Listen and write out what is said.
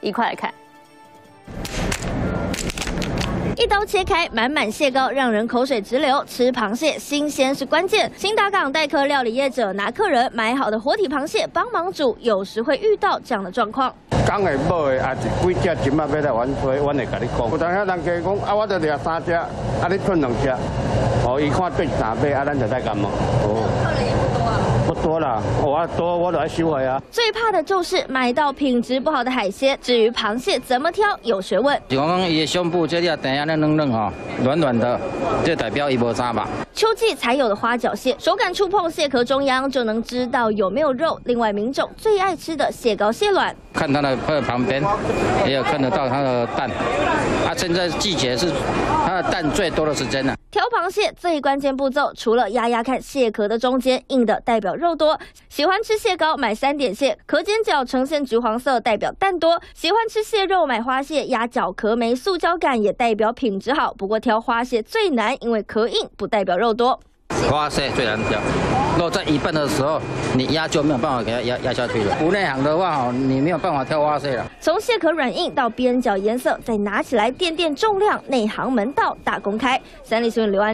一块来看。一刀切开，满满蟹膏，让人口水直流。吃螃蟹新鲜是关键。新达港代客料理业者拿客人买好的活体螃蟹帮忙煮，有时会遇到这样的状况。讲的买的也是几只钱啊，要来阮推，阮会甲你讲。有当遐人家讲啊，我得掠三只，啊你吞两只，哦，伊看对三买，啊咱就在干嘛？哦。不多了，我多我来收回啊。最怕的就是买到品质不好的海鲜。至于螃蟹怎么挑，有学问。刚刚伊的胸部这里啊，等下那嫩嫩哈，软软的，这代表伊无渣吧。秋季才有的花脚蟹，手感触碰蟹壳中央就能知道有没有肉。另外，民众最爱吃的蟹膏蟹卵，看它的旁边，也有看得到它的蛋。啊，现在季节是它的蛋最多的时间了。挑螃蟹最关键步骤，除了压压看蟹壳的中间硬的，代表肉多；喜欢吃蟹膏，买三点蟹，壳尖角呈现橘黄色，代表蛋多；喜欢吃蟹肉，买花蟹，压角壳没塑胶感，也代表品质好。不过挑花蟹最难，因为壳硬，不代表肉多。哇塞最难挑，落在一半的时候，你压就没有办法给它压压下去了。不内行的话哦，你没有办法挑哇塞了。从蟹壳软硬到边角颜色，再拿起来垫垫重量，内行门道大公开。三立新闻刘安。